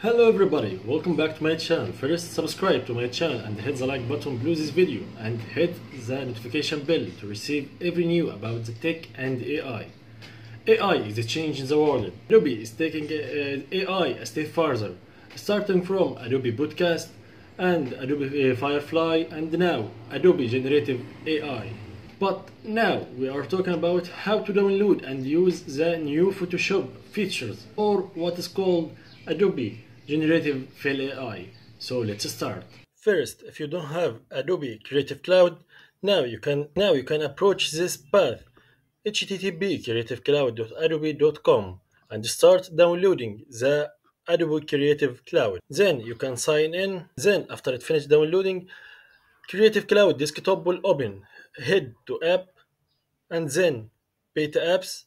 Hello everybody, welcome back to my channel. First subscribe to my channel and hit the like button below this video and hit the notification bell to receive every new about the tech and AI. AI is a change in the world. Adobe is taking uh, AI a step further, starting from Adobe Podcast and Adobe uh, Firefly and now Adobe Generative AI. But now we are talking about how to download and use the new Photoshop features or what is called Adobe Generative Fill AI. So let's start. First, if you don't have Adobe Creative Cloud, now you can now you can approach this path http creativecloud.adobe.com and start downloading the Adobe Creative Cloud. Then you can sign in. Then after it finished downloading, Creative Cloud desktop will open. Head to app and then beta apps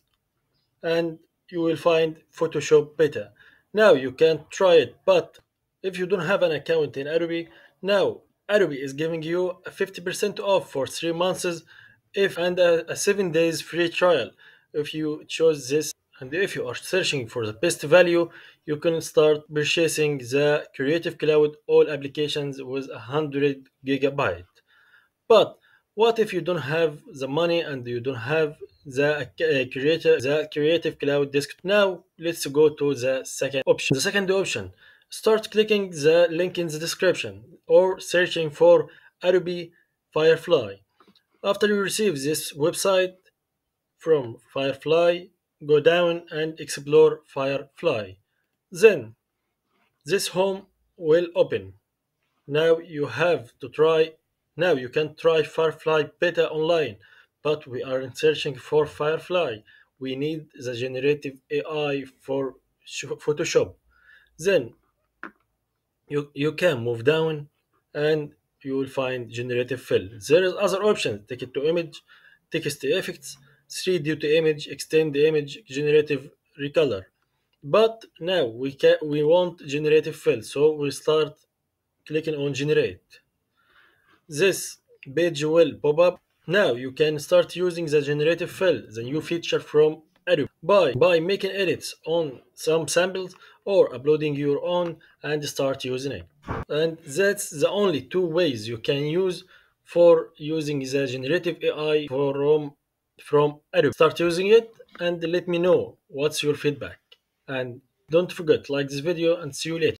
and you will find Photoshop beta. Now you can try it, but if you don't have an account in Adobe, now Adobe is giving you a 50% off for three months if and a, a seven days free trial. If you chose this and if you are searching for the best value you can start purchasing the creative cloud all applications with 100 gigabyte. But what if you don't have the money and you don't have the uh, creative the creative cloud disk now let's go to the second option. The second option. Start clicking the link in the description or searching for adobe firefly. After you receive this website from Firefly, go down and explore Firefly. Then this home will open. Now you have to try now you can try Firefly beta online, but we aren't searching for Firefly. We need the generative AI for Photoshop. Then you, you can move down and you will find generative fill. There is other options, text to image, text effects, 3D to image, extend the image, generative recolor. But now we can we want generative fill, so we start clicking on generate. This page will pop up. Now you can start using the generative fill, the new feature from Adobe, by, by making edits on some samples or uploading your own and start using it and that's the only two ways you can use for using the generative AI from from Adobe. Start using it and let me know what's your feedback. And don't forget like this video and see you later.